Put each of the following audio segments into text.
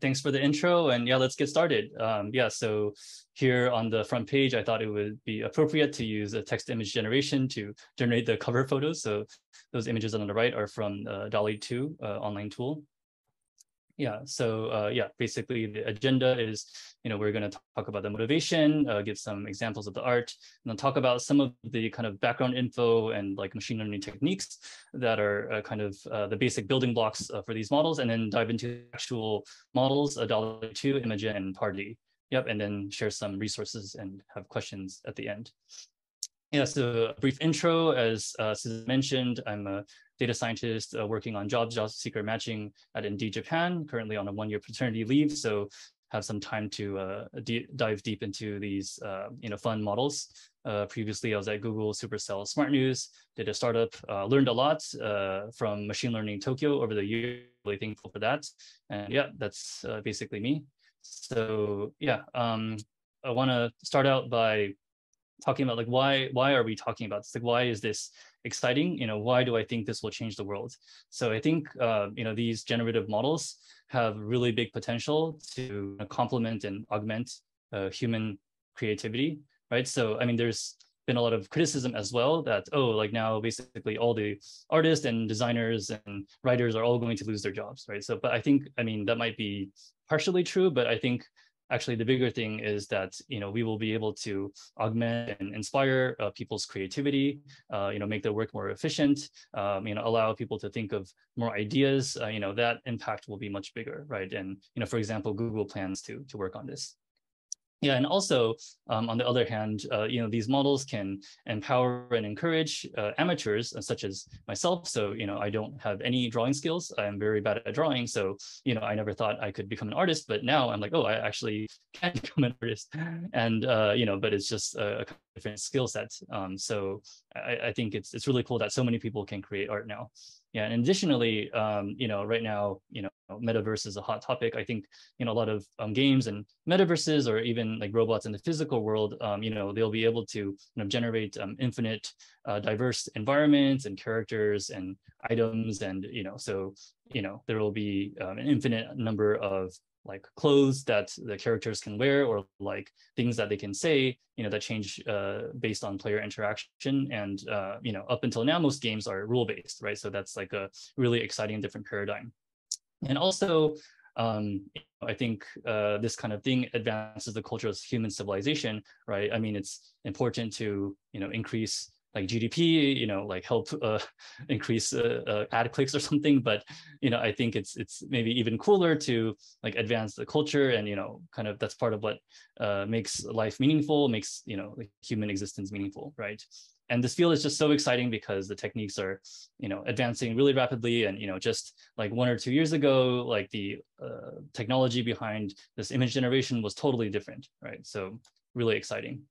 thanks for the intro and yeah, let's get started. Um, yeah, so here on the front page, I thought it would be appropriate to use a text image generation to generate the cover photos. So those images on the right are from uh, DALL-E 2 uh, online tool. Yeah, so uh, yeah, basically the agenda is, you know, we're going to talk about the motivation, uh, give some examples of the art, and then talk about some of the kind of background info and like machine learning techniques that are uh, kind of uh, the basic building blocks uh, for these models, and then dive into actual models, uh, DALL-E 2, Imagen, and Parti. Yep, and then share some resources and have questions at the end. Yeah, so a brief intro, as uh, mentioned, I'm a data scientist uh, working on job job seeker matching at Indeed Japan, currently on a one-year paternity leave. So have some time to uh, dive deep into these uh, you know fun models. Uh, previously, I was at Google, Supercell, SmartNews, did a startup, uh, learned a lot uh, from machine learning Tokyo over the year. Really thankful for that. And yeah, that's uh, basically me. So yeah, um, I want to start out by talking about like why why are we talking about this? Like why is this exciting? You know, why do I think this will change the world? So I think uh, you know these generative models have really big potential to complement and augment uh, human creativity, right? So I mean, there's been a lot of criticism as well that oh like now basically all the artists and designers and writers are all going to lose their jobs right so but i think i mean that might be partially true but i think actually the bigger thing is that you know we will be able to augment and inspire uh, people's creativity uh, you know make their work more efficient um, you know allow people to think of more ideas uh, you know that impact will be much bigger right? And you know for example google plans to to work on this yeah, and also um, on the other hand, uh, you know, these models can empower and encourage uh, amateurs uh, such as myself. So, you know, I don't have any drawing skills. I'm very bad at drawing. So, you know, I never thought I could become an artist, but now I'm like, oh, I actually can become an artist. And, uh, you know, but it's just a, a different skill set. Um, so I, I think it's, it's really cool that so many people can create art now. Yeah, and additionally, um, you know, right now, you know, metaverse is a hot topic. I think, you know, a lot of um, games and metaverses or even like robots in the physical world, um, you know, they'll be able to you know, generate um, infinite uh, diverse environments and characters and items. And, you know, so, you know, there will be um, an infinite number of like clothes that the characters can wear or like things that they can say you know that change uh, based on player interaction. And uh, you know up until now most games are rule based right? So that's like a really exciting different paradigm. And also um, I think uh, this kind of thing advances the culture of human civilization, right? I mean, it's important to you know increase like GDP, you know, like help uh, increase uh, uh, ad clicks or something. But you know, I think it's it's maybe even cooler to like advance the culture and you know, kind of that's part of what uh, makes life meaningful, makes you know like human existence meaningful, right? And this field is just so exciting because the techniques are, you know, advancing really rapidly. And you know, just like one or two years ago, like the uh, technology behind this image generation was totally different, right? So really exciting.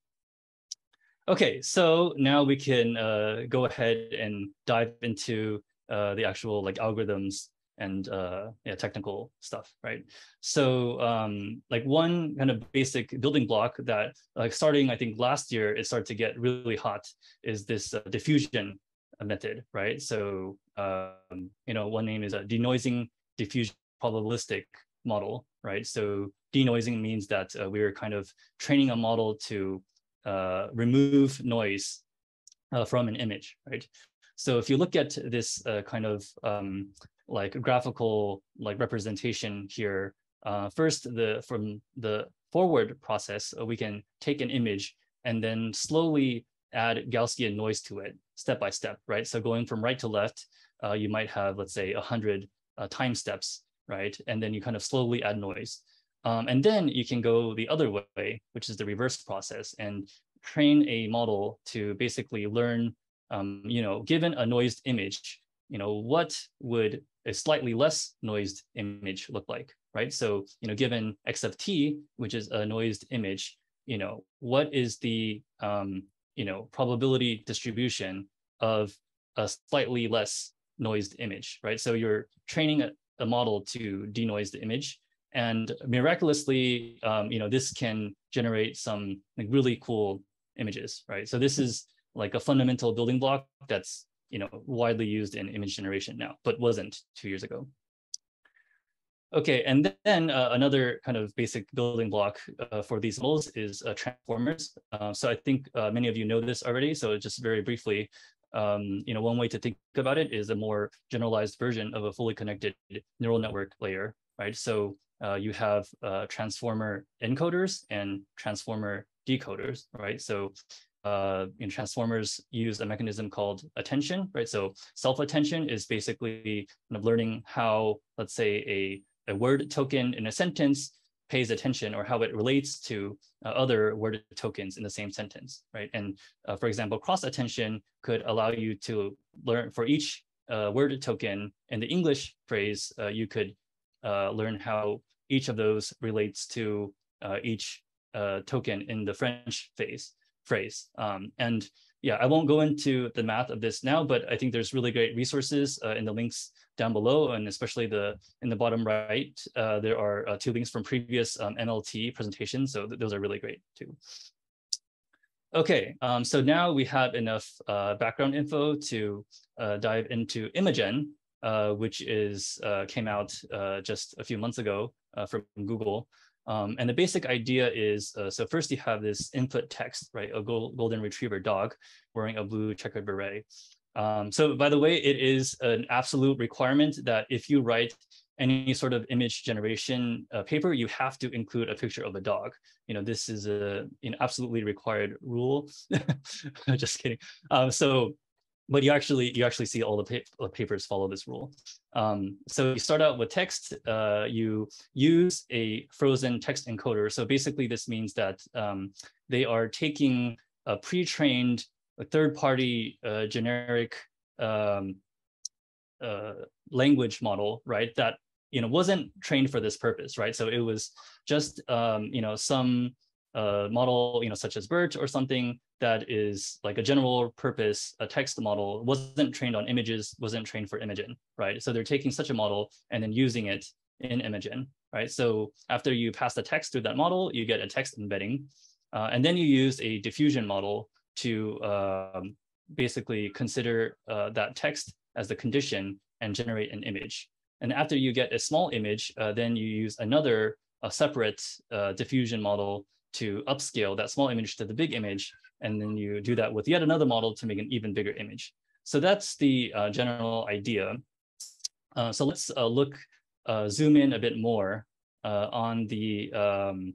Okay, so now we can uh, go ahead and dive into uh, the actual like algorithms and uh, yeah, technical stuff, right? So um, like one kind of basic building block that like starting, I think last year, it started to get really hot is this uh, diffusion method, right? So, um, you know, one name is a denoising diffusion probabilistic model, right? So denoising means that uh, we're kind of training a model to uh, remove noise uh, from an image, right? So if you look at this uh, kind of um, like graphical like representation here, uh, first the from the forward process, uh, we can take an image and then slowly add Gaussian noise to it step by step, right? So going from right to left, you might have, let's say, 100 time steps, right? And then you kind of slowly add noise. Um, and then you can go the other way, which is the reverse process, and train a model to basically learn, um, you know, given a noised image, you know, what would a slightly less noised image look like, right? So, you know, given x of t, which is a noised image, you know, what is the, um, you know, probability distribution of a slightly less noised image, right? So you're training a, a model to denoise the image and miraculously, um, you know, this can generate some like, really cool images, right? So this is like a fundamental building block that's you know widely used in image generation now, but wasn't two years ago. Okay, and then uh, another kind of basic building block uh, for these models is uh, transformers. Uh, so I think uh, many of you know this already. So just very briefly, um, you know, one way to think about it is a more generalized version of a fully connected neural network layer, right? So uh, you have transformer encoders and transformer decoders, right? So uh, in transformers use a mechanism called attention, right? So self-attention is basically kind of learning how, let's say, a a word token in a sentence pays attention or how it relates to uh, other word tokens in the same sentence, right? And uh, for example, cross attention could allow you to learn for each uh, word token in the English phrase, uh, you could uh, learn how each of those relates to uh, each token in the French phase, phrase. Um, and yeah, I won't go into the math of this now, but I think there's really great resources uh, in the links down below, and especially the in the bottom right, uh, there are uh, two links from previous um, MLT presentations, so th those are really great too. Okay, um, so now we have enough uh, background info to uh, dive into Imagen, uh, which is came out just a few months ago from Google. Um, and the basic idea is, uh, so first you have this input text, right? A gold, golden retriever dog wearing a blue checkered beret. Um, so by the way, it is an absolute requirement that if you write any sort of image generation uh, paper, you have to include a picture of a dog. You know, this is a an absolutely required rule. Just kidding. Um, so but you actually you actually see all the pa papers follow this rule. Um, so you start out with text. Uh, you use a frozen text encoder. So basically, this means that um, they are taking a pre-trained third-party uh, generic um, uh, language model, right? That you know wasn't trained for this purpose, right? So it was just um, you know some uh, model, you know, such as BERT or something that is like a general purpose, a text model, wasn't trained on images, wasn't trained for Imagen, right? So they're taking such a model and then using it in Imagen, right? So after you pass the text through that model, you get a text embedding. Uh, and then you use a diffusion model to um, basically consider uh, that text as the condition and generate an image. And after you get a small image, uh, then you use another a separate uh, diffusion model to upscale that small image to the big image and then you do that with yet another model to make an even bigger image. So that's the uh, general idea. Uh, so let's uh, look, uh, zoom in a bit more uh, on the, um,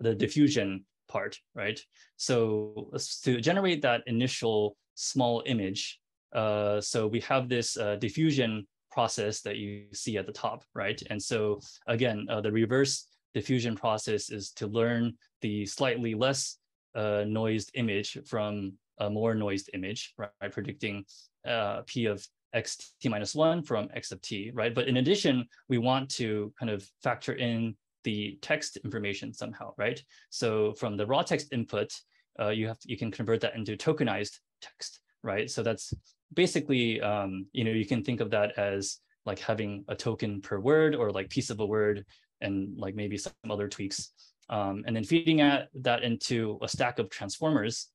the diffusion part, right? So to generate that initial small image, uh, so we have this diffusion process that you see at the top, right? And so again, the reverse diffusion process is to learn the slightly less uh, noised image from a more noised image, right? Predicting uh, p of x t minus one from x of t, right? But in addition, we want to kind of factor in the text information somehow, right? So from the raw text input, uh, you have to, you can convert that into tokenized text, right? So that's basically, um, you know, you can think of that as like having a token per word or like piece of a word and like maybe some other tweaks um, and then feeding at, that into a stack of transformers.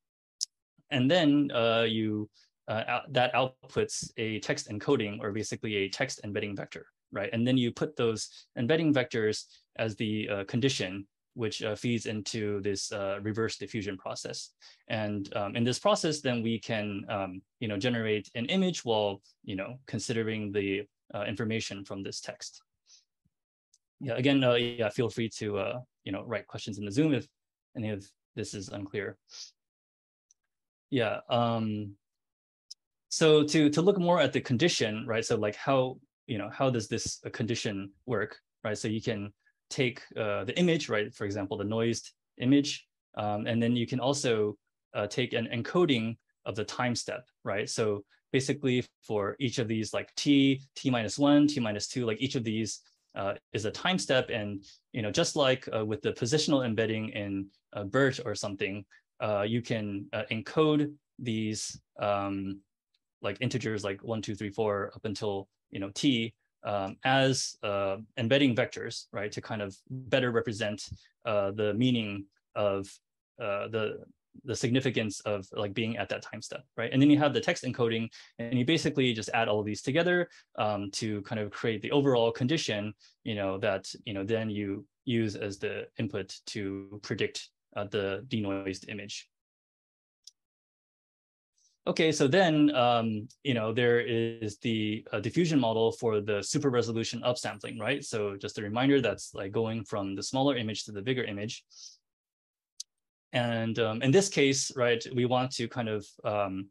And then uh, you uh, that outputs a text encoding or basically a text embedding vector, right? And then you put those embedding vectors as the uh, condition which uh, feeds into this uh, reverse diffusion process. And um, in this process, then we can, um, you know, generate an image while, you know, considering the uh, information from this text yeah, again, uh, yeah, feel free to uh, you know write questions in the Zoom if any of this is unclear. Yeah. Um, so to to look more at the condition, right? So like how you know how does this uh, condition work, right? So you can take uh, the image, right? For example, the noised image, um, and then you can also uh, take an encoding of the time step, right? So basically for each of these like t, t minus one, t minus two, like each of these uh, is a time step. And you know, just like uh, with the positional embedding in uh, BERT or something, uh, you can uh, encode these um, like integers like one, two, three, four up until you know t um, as uh, embedding vectors, right, to kind of better represent the meaning of the the significance of like being at that time step, right? And then you have the text encoding, and you basically just add all of these together um, to kind of create the overall condition, you know, that you know then you use as the input to predict uh, the denoised image. Okay, so then, um, you know, there is the uh, diffusion model for the super resolution upsampling, right? So just a reminder, that's like going from the smaller image to the bigger image. And um, in this case, right, we want to kind of um,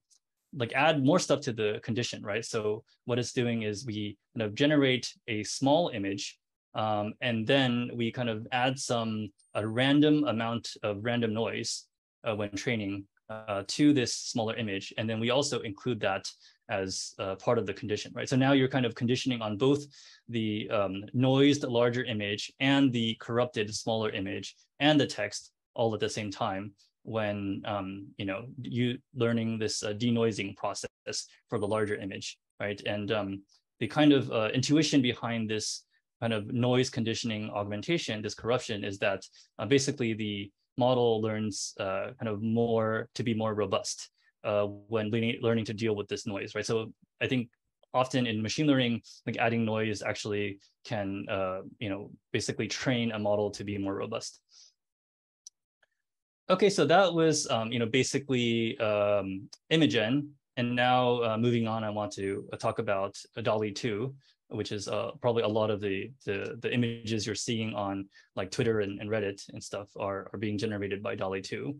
like add more stuff to the condition, right? So what it's doing is we kind of generate a small image um, and then we kind of add some a random amount of random noise uh, when training uh, to this smaller image. And then we also include that as uh, part of the condition, right? So now you're kind of conditioning on both the um, noised larger image and the corrupted smaller image and the text all at the same time when um, you know you learning this uh, denoising process for the larger image, right? And um, the kind of uh, intuition behind this kind of noise conditioning augmentation, this corruption, is that uh, basically the model learns uh, kind of more to be more robust uh, when learning to deal with this noise, right? So I think often in machine learning, like adding noise actually can, uh, you know, basically train a model to be more robust. Okay, so that was, um, you know, basically um, Imagen. And now uh, moving on, I want to uh, talk about DALL-E 2 which is uh, probably a lot of the, the, the images you're seeing on like Twitter and, and Reddit and stuff are, are being generated by DALL-E 2.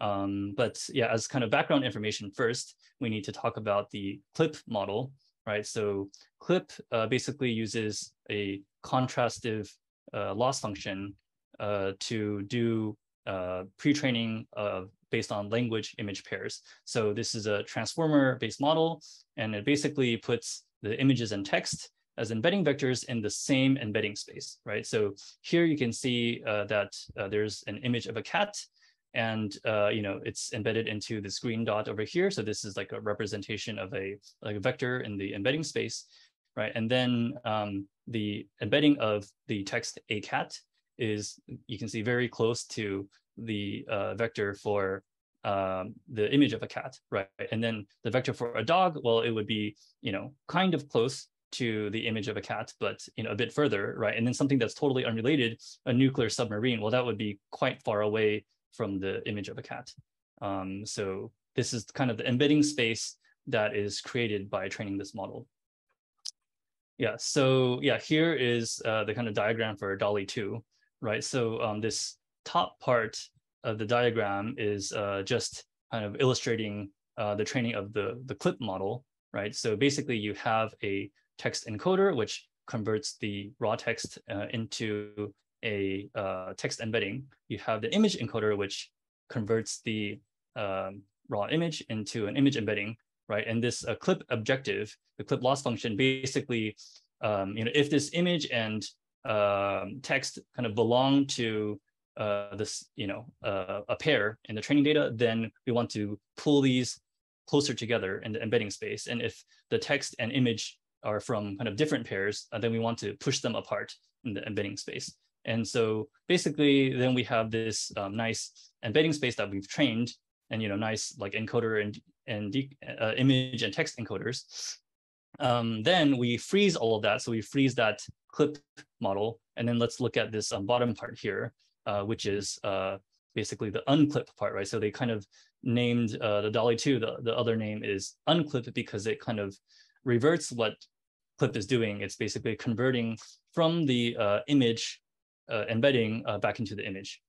Um, but yeah, as kind of background information first, we need to talk about the CLIP model, right? So CLIP uh, basically uses a contrastive uh, loss function uh, to do uh, pre-training uh, based on language image pairs. So this is a transformer based model, and it basically puts the images and text as embedding vectors in the same embedding space, right? So here you can see uh, that uh, there's an image of a cat and uh, you know it's embedded into this green dot over here. So this is like a representation of a like a vector in the embedding space, right? And then um, the embedding of the text a cat is you can see very close to the uh, vector for um, the image of a cat, right? And then the vector for a dog, well, it would be you know kind of close to the image of a cat, but you know a bit further, right? And then something that's totally unrelated, a nuclear submarine. Well, that would be quite far away from the image of a cat. Um, so this is kind of the embedding space that is created by training this model. Yeah, so yeah, here is uh, the kind of diagram for DALL-E 2, right? So um, this top part of the diagram is uh, just kind of illustrating uh, the training of the, the CLIP model, right? So basically you have a text encoder, which converts the raw text uh, into a uh, text embedding. You have the image encoder, which converts the um, raw image into an image embedding, right? And this uh, CLIP objective, the CLIP loss function, basically, um, you know, if this image and um, text kind of belong to uh, this, you know, uh, a pair in the training data, then we want to pull these closer together in the embedding space. And if the text and image are from kind of different pairs, uh, then we want to push them apart in the embedding space. And so basically, then we have this um, nice embedding space that we've trained, and you know, nice like encoder and and uh, image and text encoders. Um, then we freeze all of that. So we freeze that CLIP model, and then let's look at this um, bottom part here, uh, which is uh, basically the unclip part, right? So they kind of named uh, the DALL-E 2, the, the other name is unclip because it kind of reverts what CLIP is doing. It's basically converting from the uh, image uh, embedding uh, back into the image.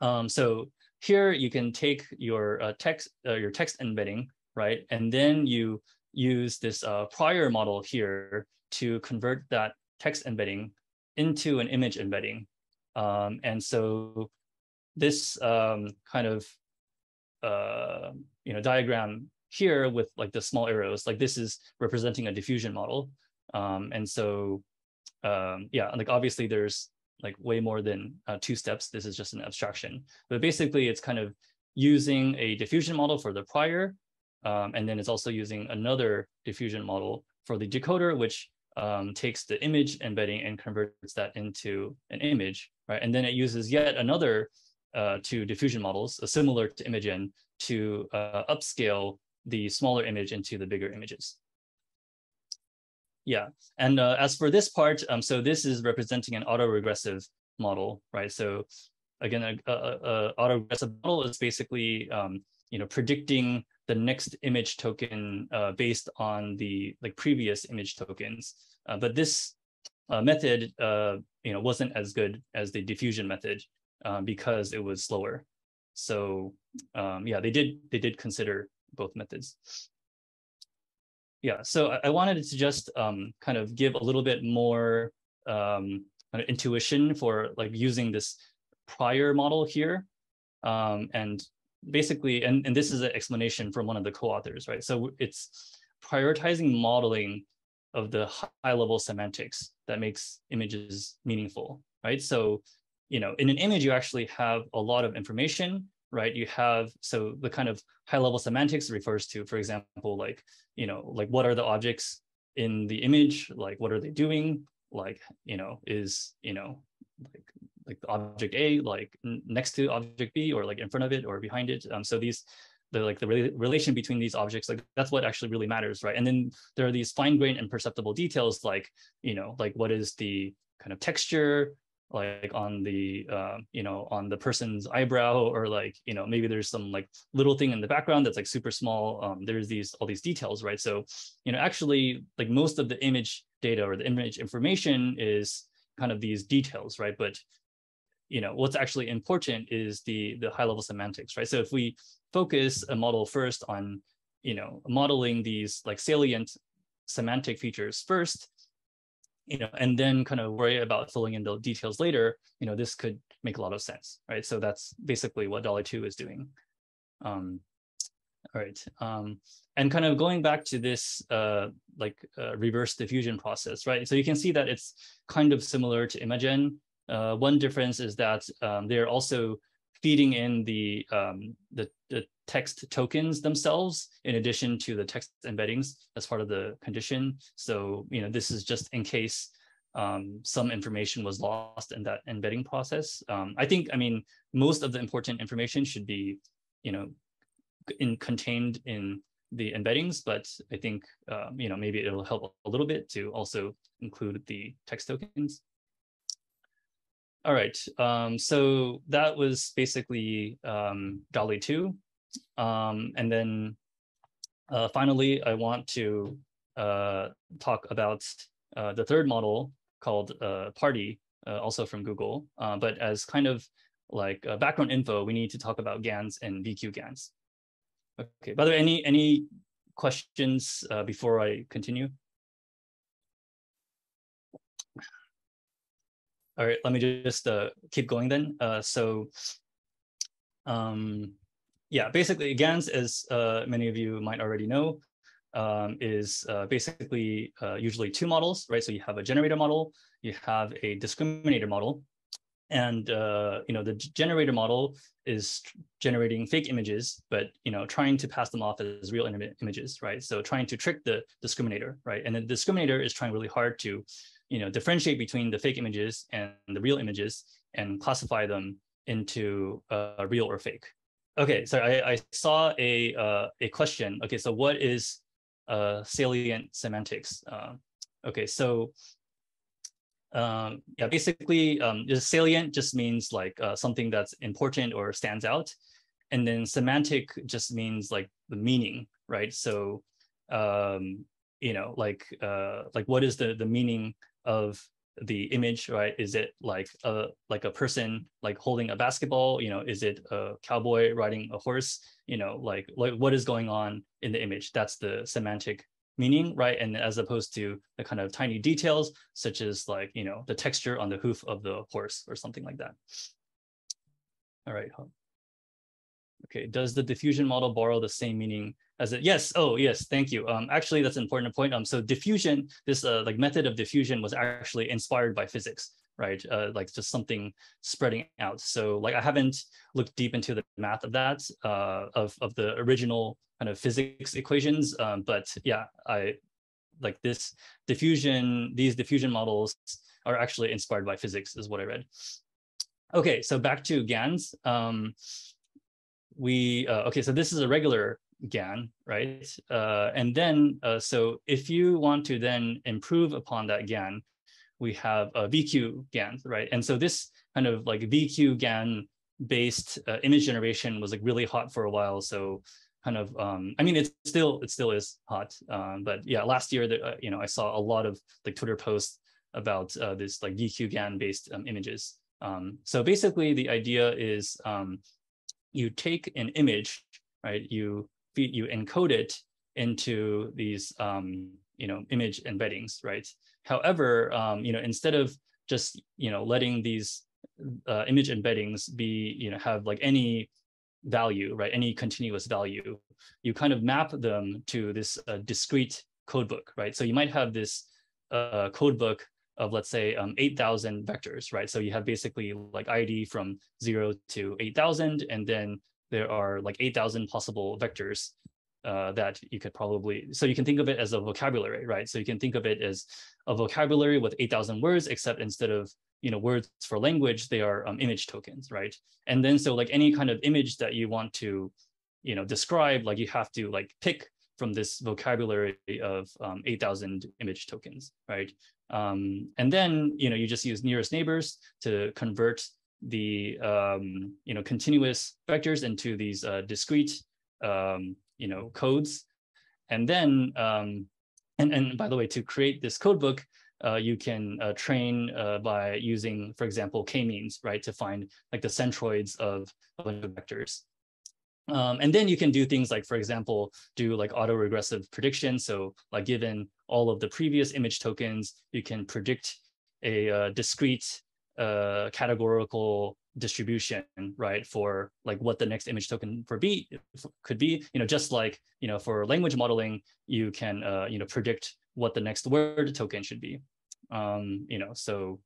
Um, so here you can take your text, your text embedding, right? And then you use this prior model here to convert that text embedding into an image embedding. Um, and so this um, kind of you know diagram here with like the small arrows, like this is representing a diffusion model. Um, and so, um, yeah, like obviously there's like way more than uh, two steps. This is just an abstraction, but basically it's kind of using a diffusion model for the prior, um, and then it's also using another diffusion model for the decoder, which um, takes the image embedding and converts that into an image, right? And then it uses yet another uh, to diffusion models, uh, similar to Imagen, to uh, upscale the smaller image into the bigger images. Yeah, and uh, as for this part, um, so this is representing an autoregressive model, right? So again, a, a, a autoregressive model is basically, um, you know, predicting the next image token uh, based on the like previous image tokens. Uh, but this uh, method, uh, you know, wasn't as good as the diffusion method uh, because it was slower. So um, yeah, they did they did consider both methods. Yeah, so I, I wanted to just um, kind of give a little bit more um, kind of intuition for like using this prior model here. Um, and basically, and, and this is an explanation from one of the co-authors, right? So it's prioritizing modeling of the high level semantics that makes images meaningful, right? So, you know, in an image, you actually have a lot of information, right? You have, so the kind of high level semantics refers to, for example, like, you know, like what are the objects in the image? Like, what are they doing? Like, you know, is, you know, like, like object A, like next to object B or like in front of it or behind it. Um, so these, the like the re relation between these objects, like that's what actually really matters, right? And then there are these fine grained and perceptible details, like, you know, like what is the kind of texture, like on the uh, you know on the person's eyebrow or like you know maybe there's some like little thing in the background that's like super small um, there's these all these details right so you know actually like most of the image data or the image information is kind of these details right but you know what's actually important is the the high level semantics right so if we focus a model first on you know modeling these like salient semantic features first you know, and then kind of worry about filling in the details later, you know, this could make a lot of sense, right? So that's basically what DALL-E 2 is doing. Um, all right, um, and kind of going back to this uh, like uh, reverse diffusion process, right? So you can see that it's kind of similar to Imagen. Uh, one difference is that um, they're also feeding in the, um, the, the text tokens themselves in addition to the text embeddings as part of the condition. So, you know, this is just in case um, some information was lost in that embedding process. Um, I think, I mean, most of the important information should be, you know, in contained in the embeddings, but I think, um, you know, maybe it'll help a little bit to also include the text tokens. All right, um, so that was basically um, DALL-E 2. Um, and then uh, finally, I want to uh, talk about uh, the third model called uh, Parti, uh, also from Google. Uh, but as kind of like background info, we need to talk about GANs and VQ GANs. Okay, by the way, any, any questions before I continue? All right, let me just uh, keep going then. Uh, so um, yeah, basically GANs, as uh, many of you might already know, um, is uh, basically uh, usually two models, right? So you have a generator model, you have a discriminator model, and uh, you know the generator model is generating fake images, but you know trying to pass them off as real Im images, right? So trying to trick the discriminator, right? And the discriminator is trying really hard to, you know, differentiate between the fake images and the real images and classify them into uh, real or fake, Okay, so I, I saw a uh, a question. Okay, so what is uh, salient semantics? Uh, okay, so um, yeah, basically, um, just salient just means like uh, something that's important or stands out, and then semantic just means like the meaning, right? So, um, you know, like uh, like what is the the meaning of the image, right? Is it like a like a person like holding a basketball? You know, is it a cowboy riding a horse? You know, like like what is going on in the image? That's the semantic meaning, right? And as opposed to the kind of tiny details, such as like you know the texture on the hoof of the horse or something like that. All right. Okay, does the diffusion model borrow the same meaning as it? Yes, oh yes, thank you. Um, actually, that's an important point. Um, so diffusion, this uh, like method of diffusion was actually inspired by physics, right? Uh, like just something spreading out. So like I haven't looked deep into the math of that, uh, of, of the original kind of physics equations, um, but yeah, I like this diffusion, these diffusion models are actually inspired by physics is what I read. Okay, so back to GANs. Um, we uh, okay, so this is a regular GAN, right? Uh, and then uh, so if you want to then improve upon that GAN, we have a VQ GAN, right? And so this kind of like VQ GAN based uh, image generation was like really hot for a while. So kind of um, I mean it's still it still is hot, um, but yeah, last year that uh, you know I saw a lot of like Twitter posts about uh, this like VQ GAN based um, images. Um, so basically the idea is um, you take an image, right? You you encode it into these, um, you know, image embeddings, right? However, um, you know, instead of just, you know, letting these uh, image embeddings be, you know, have like any value, right? Any continuous value, you kind of map them to this uh, discrete codebook, right? So you might have this uh, codebook of let's say um, 8,000 vectors, right? So you have basically like ID from zero to 8,000, and then there are like 8,000 possible vectors uh, that you could probably, so you can think of it as a vocabulary, right? So you can think of it as a vocabulary with 8,000 words, except instead of, you know, words for language, they are um, image tokens, right? And then so like any kind of image that you want to, you know, describe, like you have to like pick from this vocabulary of um, 8,000 image tokens, right? Um, and then, you know, you just use nearest neighbors to convert the, um, you know, continuous vectors into these uh, discrete, um, you know, codes. And then, um, and, and by the way, to create this codebook, uh, you can uh, train uh, by using, for example, k-means, right, to find like the centroids of a bunch of vectors. Um, and then you can do things like, for example, do like autoregressive prediction. So like given all of the previous image tokens, you can predict a uh, discrete uh, categorical distribution, right, for like what the next image token for B could be. You know, just like, you know, for language modeling, you can, uh, you know, predict what the next word token should be. Um, you know, so,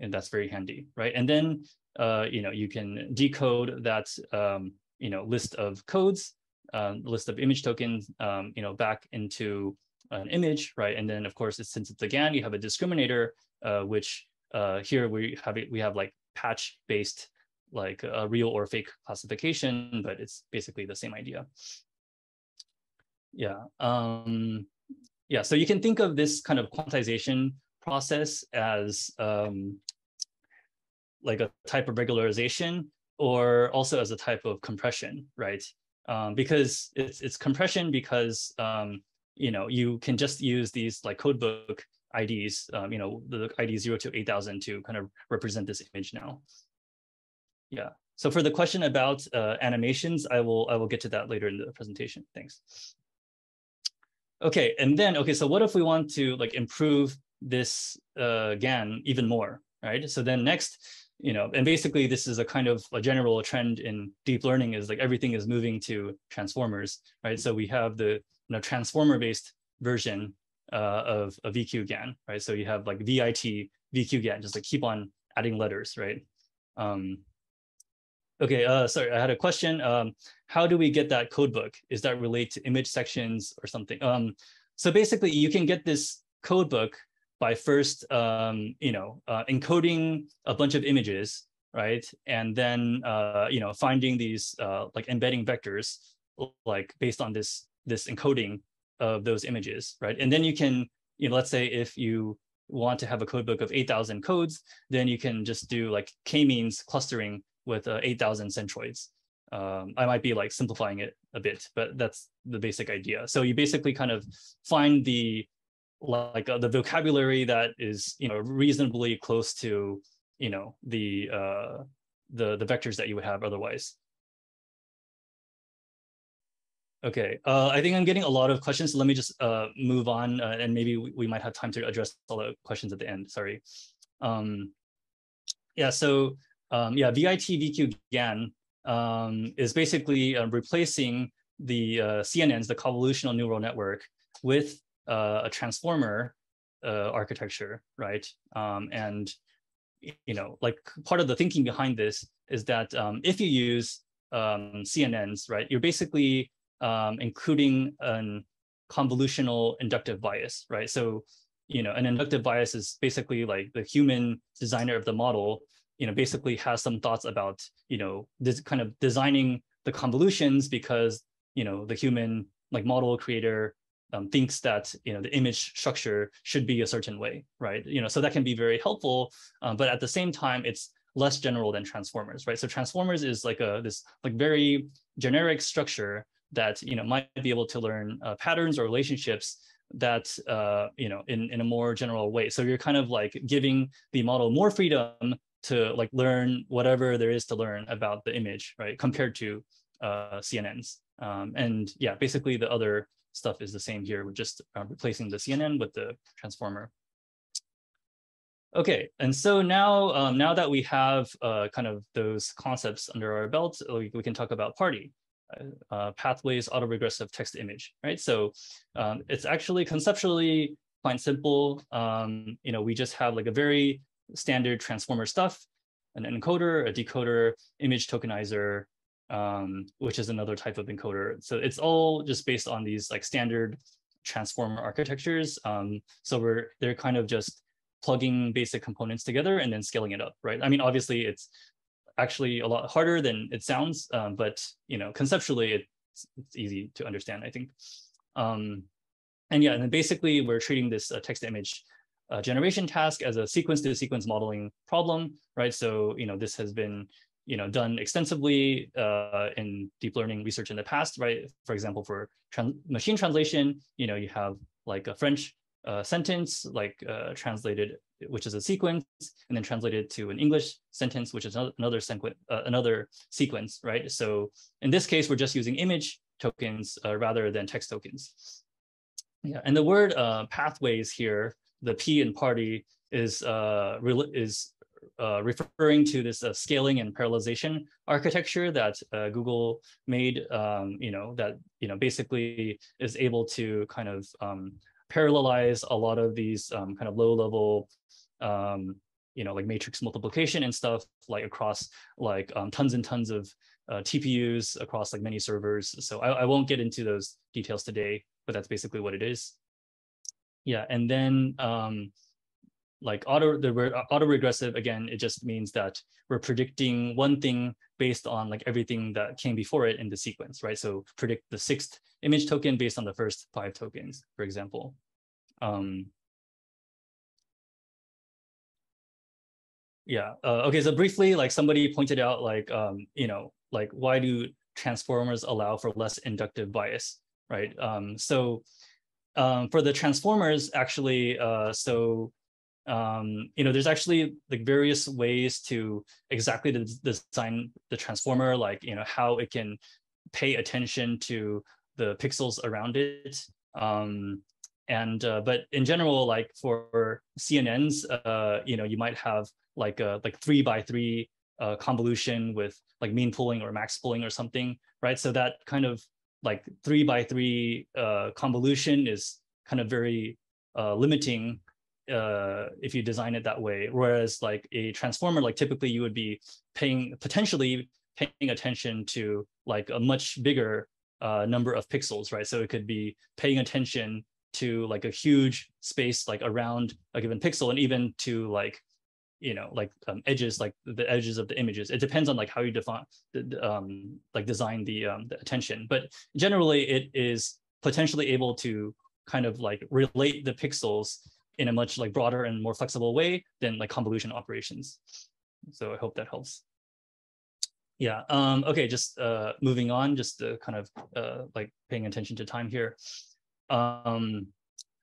and that's very handy, right? And then, uh, you know, you can decode that um, you know, list of codes, uh, list of image tokens, um, you know, back into an image, right? And then of course, it's, since it's a GAN, you have a discriminator, uh, which uh, here we have it, we have like patch based like a real or fake classification, but it's basically the same idea. Yeah. Um, yeah. So you can think of this kind of quantization process as um, like a type of regularization or also as a type of compression, right? Um, because it's it's compression because um, you know you can just use these like codebook IDs, um, you know, the ID zero to eight thousand to kind of represent this image now. Yeah. So for the question about uh, animations, I will I will get to that later in the presentation. Thanks. Okay, and then okay, so what if we want to like improve this uh, GAN even more, right? So then next, you know, and basically this is a kind of a general trend in deep learning is like everything is moving to transformers, right? So we have the you know, transformer-based version uh, of a VQ GAN, right? So you have like VIT, VQ GAN, just like keep on adding letters, right? Um, okay, uh, sorry, I had a question. Um, how do we get that code book? Is that relate to image sections or something? Um, so basically you can get this code book by first, um, you know, uh, encoding a bunch of images, right? And then, uh, you know, finding these uh, like embedding vectors, like based on this this encoding of those images, right? And then you can, you know, let's say if you want to have a codebook of 8,000 codes, then you can just do like k-means clustering with uh, 8,000 centroids. Um, I might be like simplifying it a bit, but that's the basic idea. So you basically kind of find the like uh, the vocabulary that is you know reasonably close to you know the uh, the the vectors that you would have otherwise. Okay, uh, I think I'm getting a lot of questions. So let me just uh, move on, uh, and maybe we, we, might have time to address all the questions at the end. Sorry. Um, yeah, so um, yeah, VIT VQ GAN um, is basically uh, replacing the uh, CNNs, the convolutional neural network, with uh, a transformer architecture, right? Um, and you know, like part of the thinking behind this is that um, if you use um, CNNs, right, you're basically um, including an convolutional inductive bias, right? So, you know, an inductive bias is basically like the human designer of the model, you know, basically has some thoughts about, you know, this kind of designing the convolutions because, you know, the human like model creator um, thinks that you know the image structure should be a certain way, right? You know, so that can be very helpful, um, but at the same time, it's less general than transformers, right? So transformers is like a this like very generic structure that you know might be able to learn uh, patterns or relationships that uh, you know in in a more general way. So you're kind of like giving the model more freedom to like learn whatever there is to learn about the image, right? Compared to uh, CNNs. Um, and yeah, basically the other stuff is the same here. We're just uh, replacing the CNN with the transformer. Okay, and so now, um, now that we have uh, kind of those concepts under our belt, we, we can talk about Parti. Uh, pathways autoregressive text image, right? So um, it's actually conceptually quite simple. Um, you know, we just have like a very standard transformer stuff, an encoder, a decoder, image tokenizer, um, which is another type of encoder. So it's all just based on these like standard transformer architectures. Um, so we're they're kind of just plugging basic components together and then scaling it up, right? I mean, obviously it's actually a lot harder than it sounds, um, but you know, conceptually it's, it's easy to understand, I think. Um, and yeah, and then basically we're treating this uh, text image uh, generation task as a sequence to sequence modeling problem, right? So, you know, this has been you know done extensively uh, in deep learning research in the past, right? For example, for machine translation, you know, you have like a French uh, sentence, like uh, translated, which is a sequence, and then translated to an English sentence, which is another sequence, uh, another sequence, right? So in this case, we're just using image tokens uh, rather than text tokens. Yeah, and the word uh, pathways here, the P in Parti is uh, is uh, referring to this uh, scaling and parallelization architecture that Google made, um, you know, that, you know, basically is able to kind of um, parallelize a lot of these um, kind of low level, um, you know, like matrix multiplication and stuff like across like um, tons and tons of uh, TPUs across like many servers. So I, I won't get into those details today, but that's basically what it is. Yeah, and then um, like auto the word autoregressive again it just means that we're predicting one thing based on like everything that came before it in the sequence right? So predict the sixth image token based on the first five tokens for example. Um yeah uh, okay so briefly like somebody pointed out like um you know like why do transformers allow for less inductive bias right? Um so um for the transformers actually uh so um, you know, there's actually like various ways to exactly design the transformer, like, you know, how it can pay attention to the pixels around it. Um, and, uh, but in general, like for CNNs, uh, you know, you might have like a like three by three uh, convolution with like mean pooling or max pooling or something, right? So that kind of like three by three uh, convolution is kind of very uh, limiting uh, if you design it that way. Whereas like a transformer, like typically you would be paying potentially paying attention to like a much bigger uh, number of pixels, right? So it could be paying attention to like a huge space like around a given pixel and even to like you know like um, edges like the edges of the images it depends on like how you define um like design the um the attention but generally it is potentially able to kind of like relate the pixels in a much like broader and more flexible way than like convolution operations. So I hope that helps. Yeah, um, okay, just uh, moving on, just uh, kind of uh, like paying attention to time here. Um,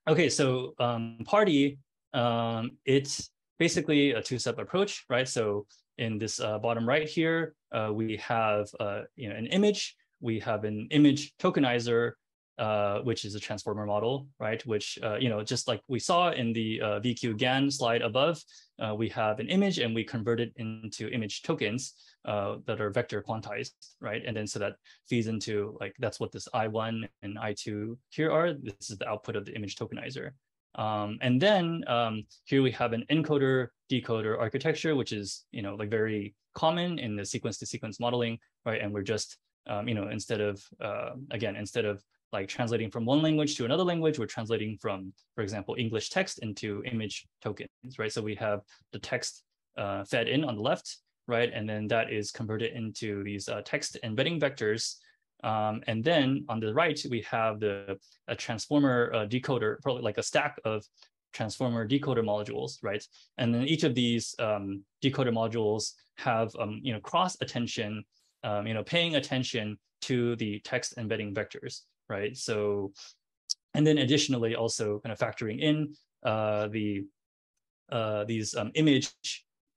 okay, so um, Parti, um, it's basically a two-step approach, right? So in this uh, bottom right here, uh, we have uh, you know an image, we have an image tokenizer, uh, which is a transformer model, right? Which, uh, you know, just like we saw in the uh, VQ GAN slide above, uh, we have an image and we convert it into image tokens uh, that are vector quantized, right? And then so that feeds into like, that's what this I1 and I2 here are. This is the output of the image tokenizer. Um, and then um, here we have an encoder decoder architecture, which is, you know, like very common in the sequence to sequence modeling, right? And we're just, um, you know, instead of, uh, again, instead of like translating from one language to another language, we're translating from, for example, English text into image tokens, right? So we have the text uh, fed in on the left, right? And then that is converted into these uh, text embedding vectors. Um, and then on the right, we have the a transformer uh, decoder, probably like a stack of transformer decoder modules, right? And then each of these um, decoder modules have, um, you know, cross attention, um, you know, paying attention to the text embedding vectors, right? So, and then additionally also kind of factoring in uh, the uh, these um, image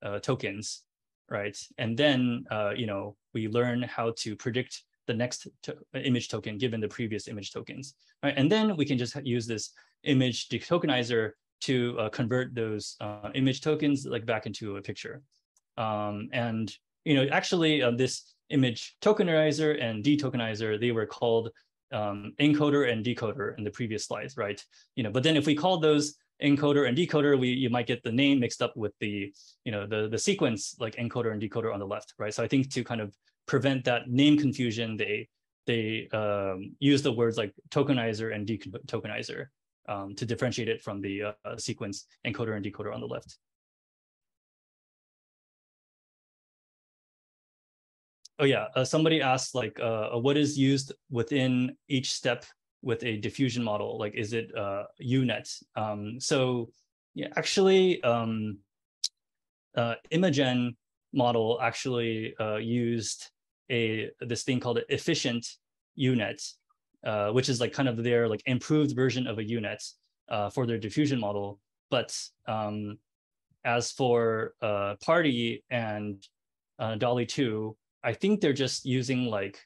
uh, tokens, right? And then, uh, you know, we learn how to predict the next to image token given the previous image tokens, right? And then we can just use this image detokenizer to uh, convert those uh, image tokens like back into a picture. Um, and you know, actually, this image tokenizer and detokenizer, they were called um, encoder and decoder in the previous slides, right? You know, but then if we call those encoder and decoder, we you might get the name mixed up with the you know the the sequence like encoder and decoder on the left, right? So I think to kind of prevent that name confusion, they they um, use the words like tokenizer and detokenizer um, to differentiate it from the uh, sequence encoder and decoder on the left. Oh yeah, uh, somebody asked like, uh, what is used within each step with a diffusion model? Like, is it uh, U-Net? Um, so yeah, actually, um, uh, Imagen model actually uh, used a this thing called efficient U-Net, uh, which is like kind of their like improved version of a U-Net uh, for their diffusion model. But um, as for uh, Parti and uh, DALL-E 2, I think they're just using like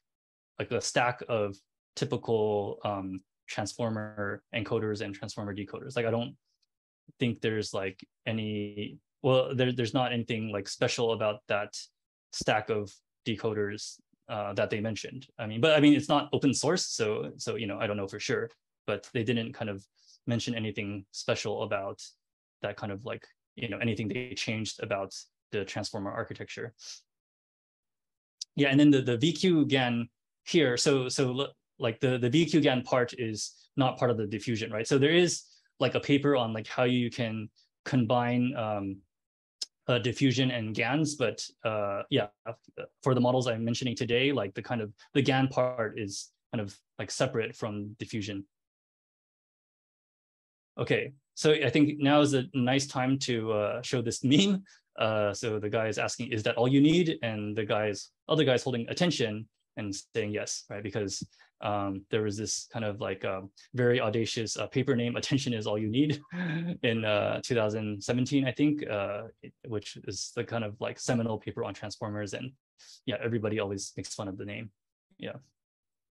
like a stack of typical um, transformer encoders and transformer decoders. Like I don't think there's like any well there, there's not anything like special about that stack of decoders uh, that they mentioned. I mean, but I mean it's not open source, so so you know I don't know for sure. But they didn't kind of mention anything special about that kind of like you know anything they changed about the transformer architecture. Yeah, and then the the VQ GAN here. So so like the, the VQ GAN part is not part of the diffusion, right? So there is like a paper on like how you can combine um, uh, diffusion and GANs, but uh, yeah, for the models I'm mentioning today, like the kind of the GAN part is kind of like separate from diffusion. Okay, so I think now is a nice time to uh, show this meme. Uh, so the guy is asking, is that all you need? And the guys, other guys holding attention and saying yes, right? Because um, there was this kind of like um, very audacious uh, paper name, Attention is All You Need, in uh, 2017, I think, uh, which is the kind of like seminal paper on transformers. And yeah, everybody always makes fun of the name. Yeah.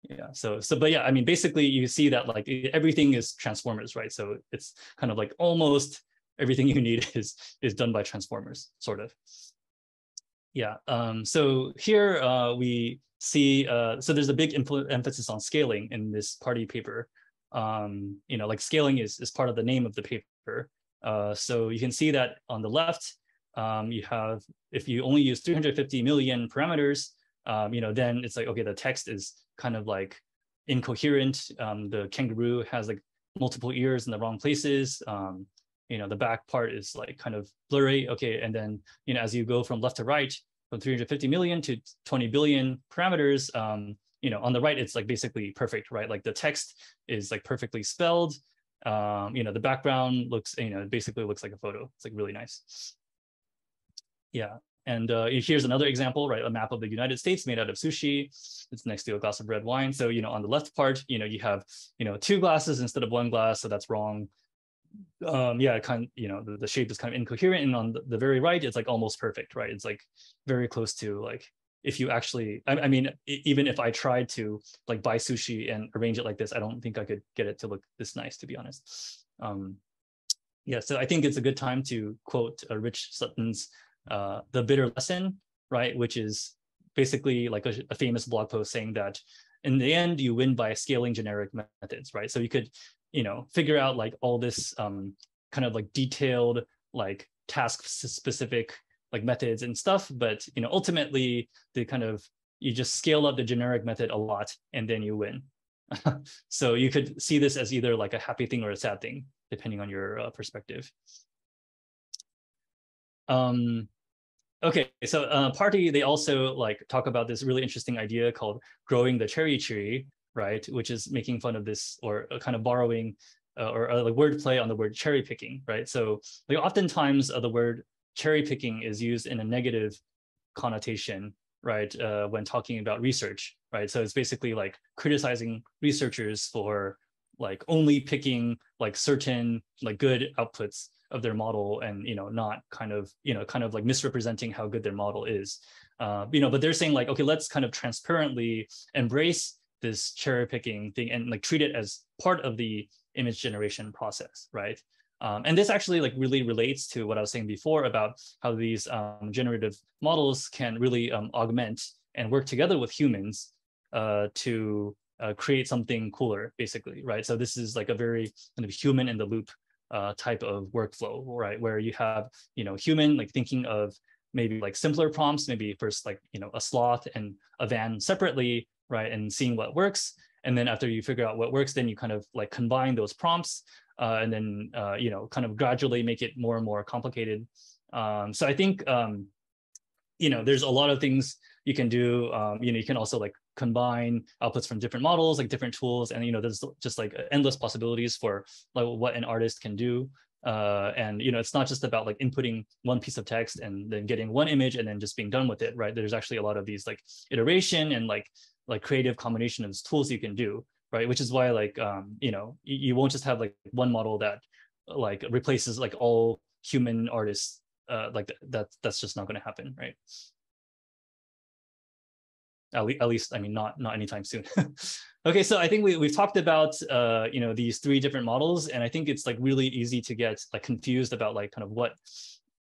Yeah. So, so, but yeah, I mean, basically you see that like everything is transformers, right? So it's kind of like almost everything you need is, is done by transformers, sort of. Yeah. Um, so here uh, we see, uh, so there's a big emphasis on scaling in this Parti paper. Um, you know, like scaling is, is part of the name of the paper. Uh, so you can see that on the left, um, you have, if you only use 350 million parameters, um, you know, then it's like, okay, the text is kind of like incoherent. Um, the kangaroo has like multiple ears in the wrong places. Um, you know, the back part is like kind of blurry. Okay, and then, you know, as you go from left to right, from 350 million to 20 billion parameters, um, you know, on the right, it's like basically perfect, right? Like the text is like perfectly spelled. Um, you know, the background looks, you know, basically looks like a photo. It's like really nice. Yeah. And uh, here's another example, right? A map of the United States made out of sushi. It's next to a glass of red wine. So, you know, on the left part, you know, you have, you know, two glasses instead of one glass. So that's wrong um yeah kind you know the, the shape is kind of incoherent and on the, the, very right it's like almost perfect right it's like very close to like if you actually I, I, mean even if i tried to like buy sushi and arrange it like this i don't think i could get it to look this nice to be honest um yeah so i think it's a good time to quote uh, rich sutton's uh the bitter lesson right which is basically like a, a famous blog post saying that in the end you win by scaling generic methods right? So you could you know figure out like all this um, kind of like detailed like task specific like methods and stuff but you know ultimately the kind of you just scale up the generic method a lot and then you win. So you could see this as either like a happy thing or a sad thing depending on your uh, perspective. Um okay, so uh, Parti they also like talk about this really interesting idea called growing the cherry tree, right? Which is making fun of this or uh, kind of borrowing uh, or uh, like wordplay on the word cherry picking, right? So like oftentimes uh, the word cherry picking is used in a negative connotation, right? Uh, when talking about research, right? So it's basically like criticizing researchers for like only picking like certain like good outputs of their model and you know not kind of you know kind of like misrepresenting how good their model is uh, you know but they're saying like okay let's kind of transparently embrace this cherry picking thing and like treat it as part of the image generation process right um, and this actually like really relates to what I was saying before about how these um, generative models can really um, augment and work together with humans uh, to uh, create something cooler, basically, right? So this is like a very kind of human in the loop uh, type of workflow, right? Where you have, you know, human like thinking of maybe like simpler prompts, maybe first like, you know, a sloth and a van separately, right? And seeing what works. And then after you figure out what works, then you kind of like combine those prompts uh, and then, uh, you know, kind of gradually make it more and more complicated. Um, so I think, um, you know, there's a lot of things you can do. Um, you know, you can also like combine outputs from different models, like different tools. And, you know, there's just like endless possibilities for like what an artist can do. Uh, and, you know, it's not just about like inputting one piece of text and then getting one image and then just being done with it, right? There's actually a lot of these like iteration and like like creative combination of tools you can do, right? Which is why like, um, you know, you, won't just have like one model that like replaces like all human artists uh, like that that's just not going to happen right at, le at least i mean not not anytime soon. Okay so i think we, we've talked about uh, you know these three different models and i think it's like really easy to get like confused about like kind of what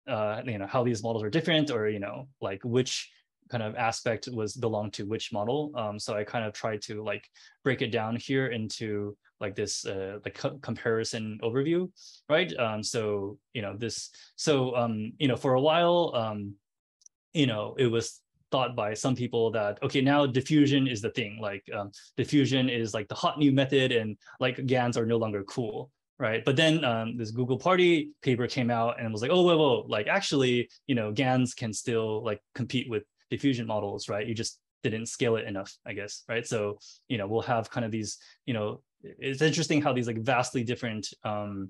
uh, you know how these models are different or you know like which kind of aspect was belong to which model. Um, so i kind of tried to like break it down here into like this uh, like co comparison overview right? Um, so you know this so um, you know for a while um, you know it was thought by some people that okay now diffusion is the thing like um, diffusion is like the hot new method and like GANs are no longer cool right? But then um, this google Parti paper came out and was like oh whoa whoa like actually you know GANs can still like compete with diffusion models right? You just didn't scale it enough i guess right? So you know we'll have kind of these you know it's interesting how these like vastly different um,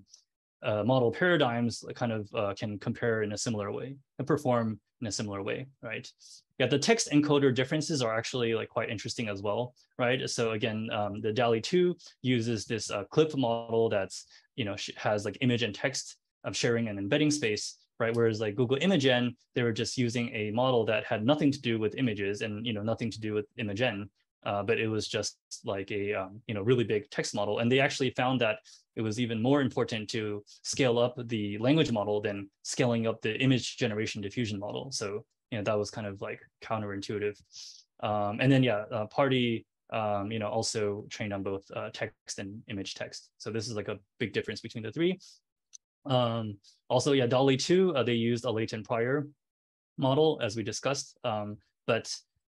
uh, model paradigms kind of uh, can compare in a similar way and perform in a similar way, right? Yeah, the text encoder differences are actually like quite interesting as well, right? So again, um, the DALL-E 2 uses this uh, CLIP model that's, you know, has like image and text of sharing and embedding space, right? Whereas like Google Imagen, they were just using a model that had nothing to do with images and, you know, nothing to do with Imagen, uh, but it was just like a um, you know really big text model. And they actually found that it was even more important to scale up the language model than scaling up the image generation diffusion model. So you know that was kind of like counterintuitive. Um, and then yeah, uh, Parti um, you know also trained on both uh, text and image text. So this is like a big difference between the three. Um, also, yeah, DALL-E 2, uh, they used a latent prior model as we discussed, um, but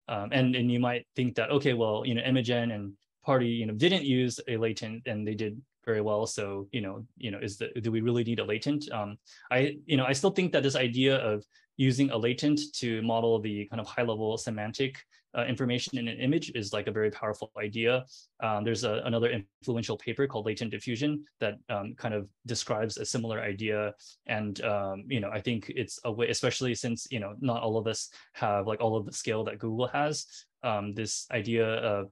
um, and, and you might think that, okay, well, you know, Imagen and Parti, you know, didn't use a latent and they did very well. So, you know, you know, is the, do we really need a latent? Um, I, you know, I still think that this idea of using a latent to model the kind of high level semantic uh, information in an image is like a very powerful idea. Um, there's a, another influential paper called latent diffusion that um, kind of describes a similar idea. And, um, you know, I think it's a way, especially since, you know, not all of us have like all of the scale that Google has, um, this idea of,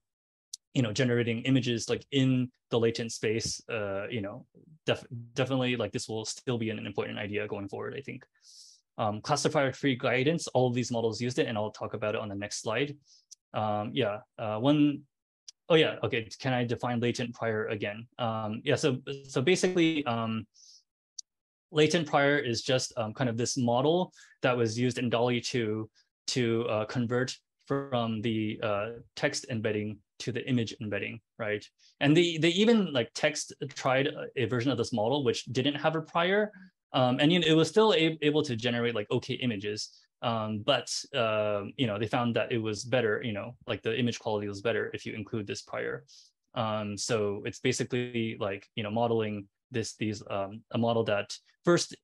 you know, generating images like in the latent space, uh, you know, def definitely like this will still be an, an important idea going forward, I think um, classifier-free guidance, all of these models used it, and I'll talk about it on the next slide. Um, yeah, uh, one, oh yeah, okay, can I define latent prior again? Um, yeah, so, so basically, um, latent prior is just um, kind of this model that was used in DALL-E 2 to uh, convert from the uh, text embedding to the image embedding, right? And they they even like text tried a version of this model which didn't have a prior, um, and you know, it was still able to generate like okay images, um, but uh, you know they found that it was better. You know, like the image quality was better if you include this prior. Um, so it's basically like you know modeling this these um, a model that first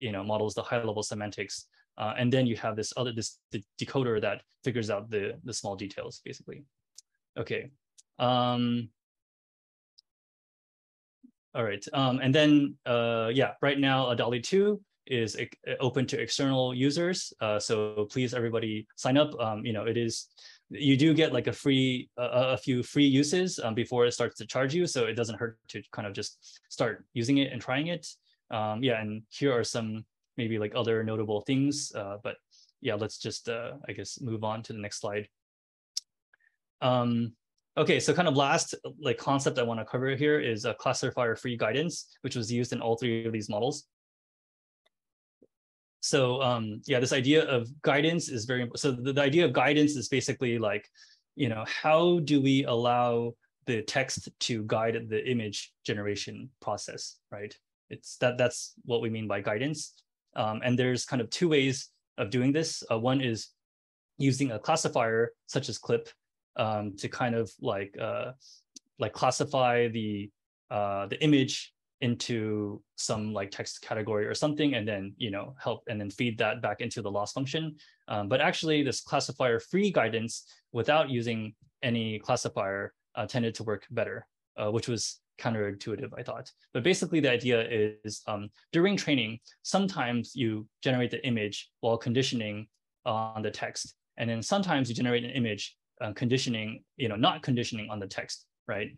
you know models the high level semantics Uh, and then you have this other this decoder that figures out the the small details basically. Okay. Um, all right. Um, and then uh, yeah, right now uh, DALL-E 2 is open to external users. Uh, so please everybody sign up. Um, you know, it is you do get like a free uh, a few free uses um, before it starts to charge you so it doesn't hurt to kind of just start using it and trying it um, yeah and here are some maybe like other notable things uh, but yeah let's just uh, i guess move on to the next slide um, okay so kind of last like concept i want to cover here is a classifier free guidance which was used in all three of these models so um, yeah, this idea of guidance is very important. so the, the idea of guidance is basically like, you know, how do we allow the text to guide the image generation process, right? It's that that's what we mean by guidance. Um, and there's kind of two ways of doing this. Uh, one is using a classifier such as clip um, to kind of like uh, like classify the uh, the image into some like text category or something and then you know help and then feed that back into the loss function. Um, but actually this classifier free guidance without using any classifier uh, tended to work better uh, which was counterintuitive i thought. But basically the idea is um, during training sometimes you generate the image while conditioning on the text. And then sometimes you generate an image uh, conditioning you know not conditioning on the text right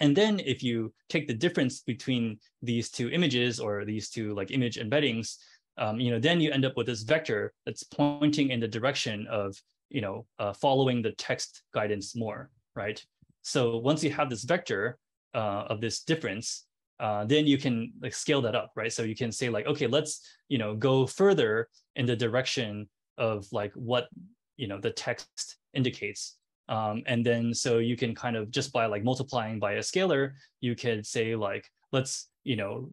and then if you take the difference between these two images or these two like image embeddings, um, you know, then you end up with this vector that's pointing in the direction of, you know, uh, following the text guidance more, right? So once you have this vector uh, of this difference, uh, then you can like scale that up, right? So you can say like, okay, let's, you know, go further in the direction of like what, you know, the text indicates um, and then so you can kind of just by like multiplying by a scalar, you could say like, let's, you know,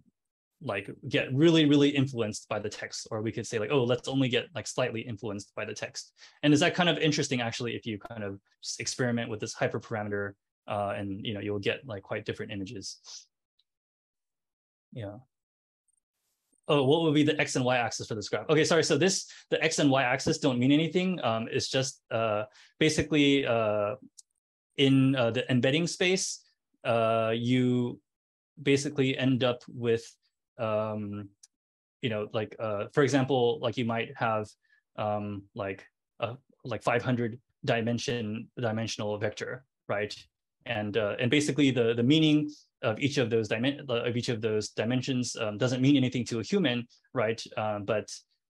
like get really, really influenced by the text, or we could say like, oh, let's only get like slightly influenced by the text. And is that kind of interesting actually, if you kind of experiment with this hyperparameter uh, and, you know, you'll get like quite different images. Yeah oh, what would be the X and Y axis for this graph? Okay, sorry. So this, the X and Y axis don't mean anything. Um, it's just uh, basically uh, in uh, the embedding space, uh, you basically end up with, um, you know, like, uh, for example, like you might have um, like a like 500 dimension dimensional vector, right? And uh, and basically the the meaning of each of those dimen of each of those dimensions um, doesn't mean anything to a human, right? Um, but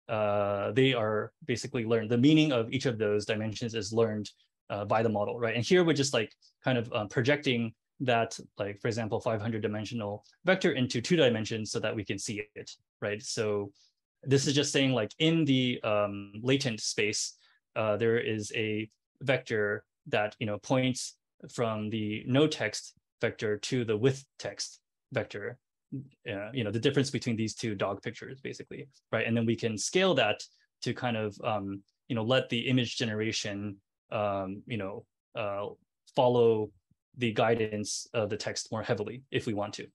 uh, they are basically learned. The meaning of each of those dimensions is learned uh, by the model, right? And here we're just like kind of um, projecting that, like for example, 500 dimensional vector into two dimensions so that we can see it, right? So this is just saying like in the um, latent space, uh, there is a vector that you know points from the no text vector to the with text vector, uh, you know, the difference between these two dog pictures basically, right? And then we can scale that to kind of, um, you know, let the image generation, um, you know, uh, follow the guidance of the text more heavily if we want to.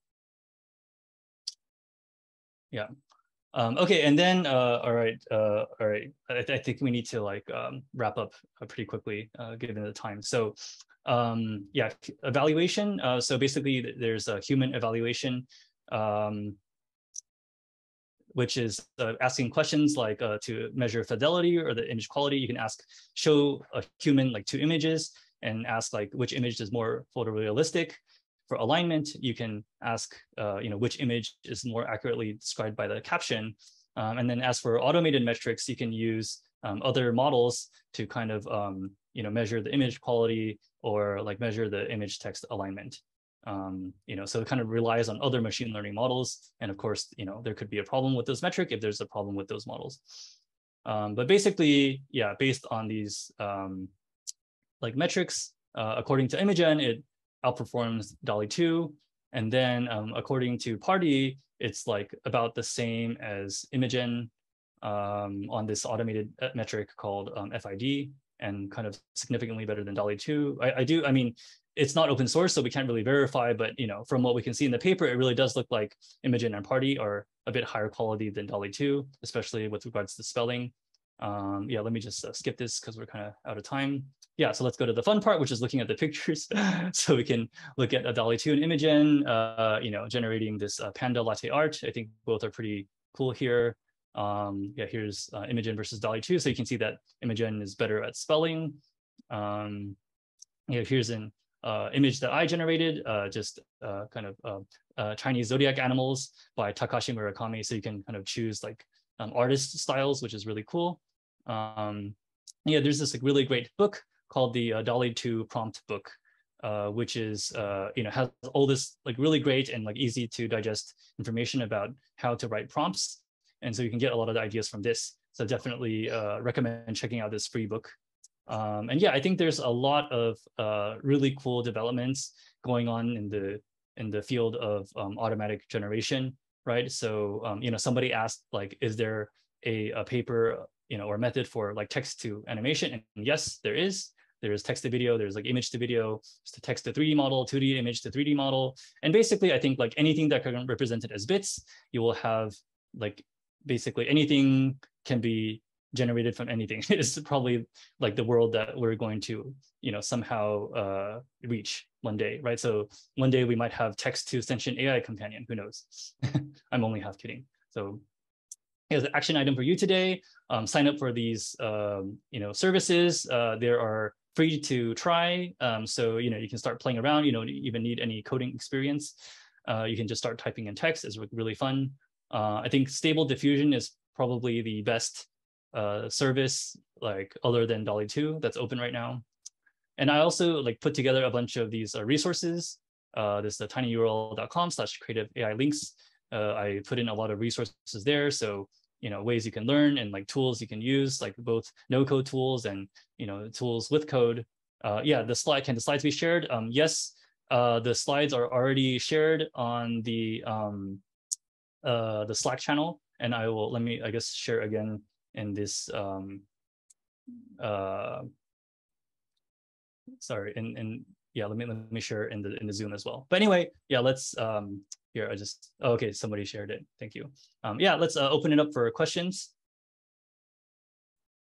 Yeah. Um, okay, and then, uh, all right, uh, all right. I, th I, think we need to like um, wrap up uh, pretty quickly uh, given the time. So um, yeah, evaluation. Uh, so basically, there's a human evaluation, um, which is uh, asking questions like to measure fidelity or the image quality. You can ask, show a human like two images and ask like which image is more photorealistic. For alignment, you can ask, uh, you know, which image is more accurately described by the caption. Um, and then as for automated metrics, you can use um, other models to kind of um, you know measure the image quality or like measure the image text alignment. Um, you know, so it kind of relies on other machine learning models. And of course, you know, there could be a problem with those metric if there's a problem with those models. Um, but basically, yeah, based on these um, like metrics, uh, according to Imagen, it outperforms DALL-E 2. And then um, according to Parti, it's like about the same as Imagen um, on this automated uh, metric called um, FID and kind of significantly better than DALL-E 2. I, I, do, I mean, it's not open source, so we can't really verify, but you know, from what we can see in the paper, it really does look like Imagen and Parti are a bit higher quality than DALL-E 2, especially with regards to spelling. Um, yeah, let me just uh, skip this because we're kind of out of time. Yeah, so let's go to the fun part, which is looking at the pictures. so we can look at a DALL-E 2 and Imagen, uh, you know, generating this uh, panda latte art. I think both are pretty cool here. Um, yeah, here's uh, Imagen versus DALL-E 2. So you can see that Imagen is better at spelling. Um, here's an uh, image that I generated, uh, just uh, kind of uh, uh, Chinese zodiac animals by Takashi Murakami. So you can kind of choose like um, artist styles, which is really cool. Um, yeah, there's this like really great book called the uh, DALL-E 2 prompt book, uh, which is, uh, you know, has all this like really great and like easy to digest information about how to write prompts. And so you can get a lot of ideas from this. So definitely uh, recommend checking out this free book. Um, and yeah, I think there's a lot of uh, really cool developments going on in the in the field of um, automatic generation, right? So um, you know, somebody asked like, is there a, a paper, you know, or method for like text to animation? And yes, there is. There's text to video, there's like image to video, text to 3D model, 2D image to 3D model. And basically, I think like anything that can represent it as bits, you will have like basically anything can be generated from anything. It's probably like the world that we're going to you know somehow uh, reach one day right? So one day we might have text to sentient ai companion who knows? I'm only half kidding. So here's an action item for you today. Um, sign up for these um, you know services. Uh, there are free to try um, so you know you can start playing around you don't even need any coding experience uh, you can just start typing in text it's really fun uh, i think stable diffusion is probably the best uh, service like other than DALL-E 2 that's open right now. And I also like put together a bunch of these uh, resources. Uh, this is the tinyurl.com slash creative AI links. Uh, I put in a lot of resources there. So, you know, ways you can learn and like tools you can use, like both no code tools and, you know, tools with code. Uh, yeah, the slide, can the slides be shared? Um, yes, uh, the slides are already shared on the, um, uh, the Slack channel. And I will, let me, I guess, share again in this um uh sorry and and yeah let me let me share in the in the zoom as well but anyway yeah let's um here i just oh, okay somebody shared it. Thank you. Um yeah let's uh, open it up for questions